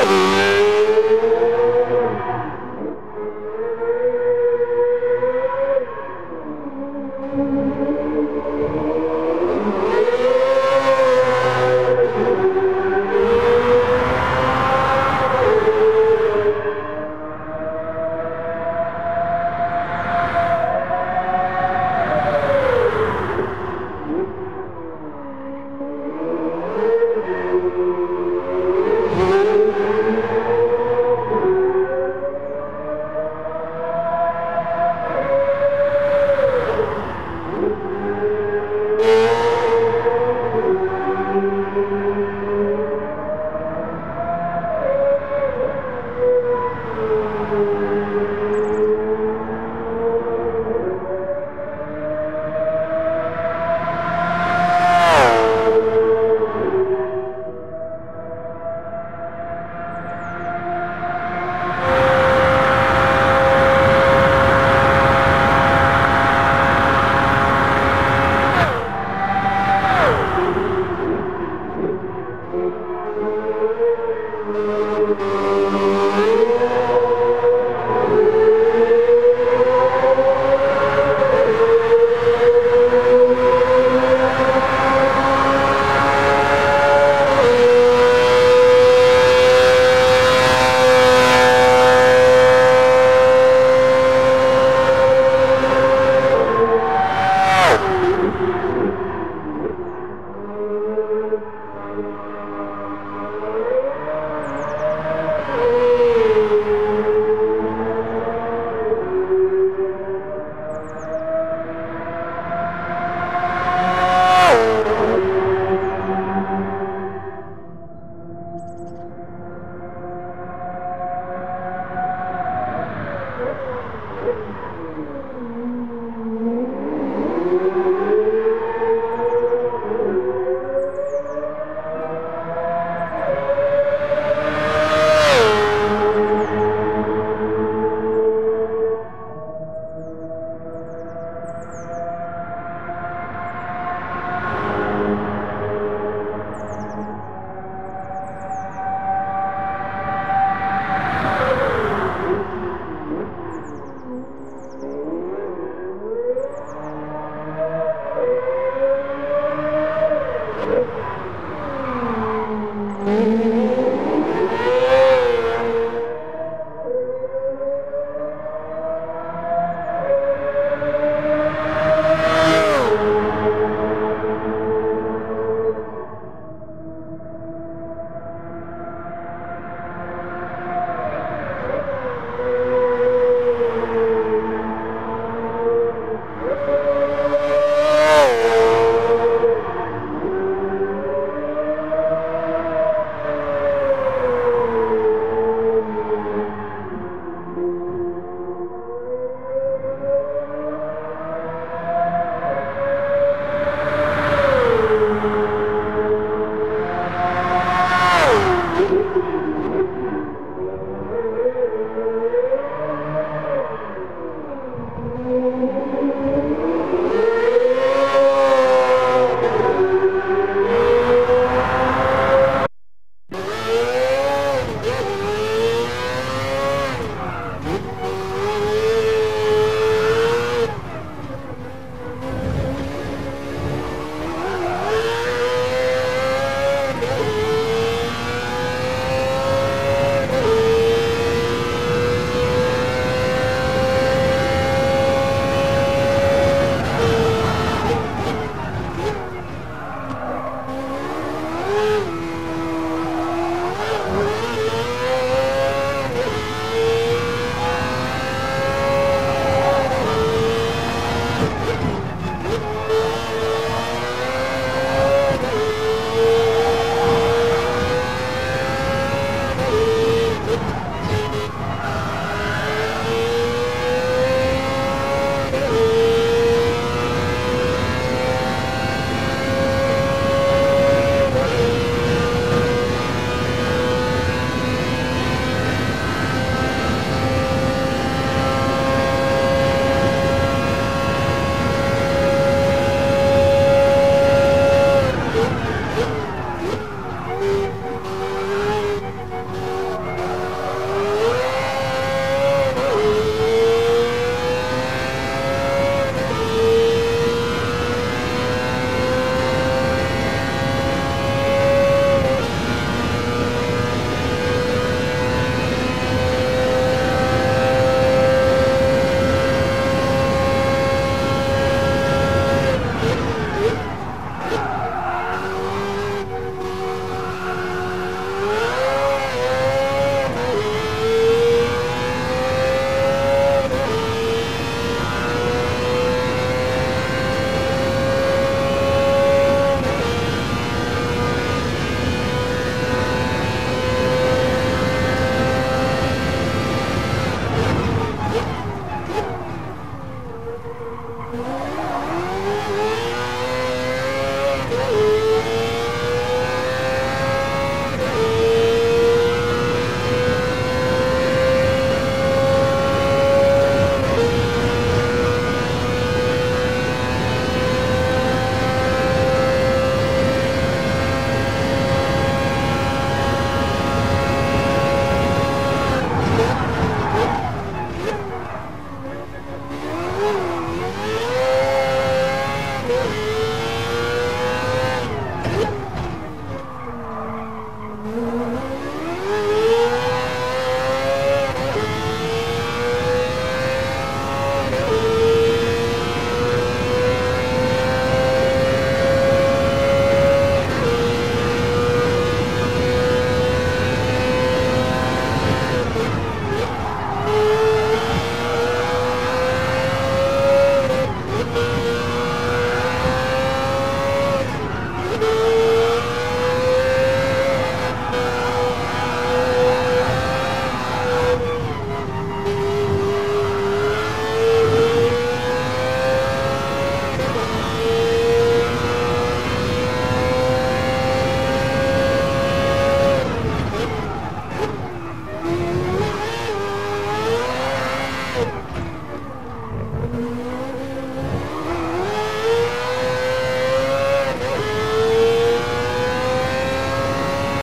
Forever.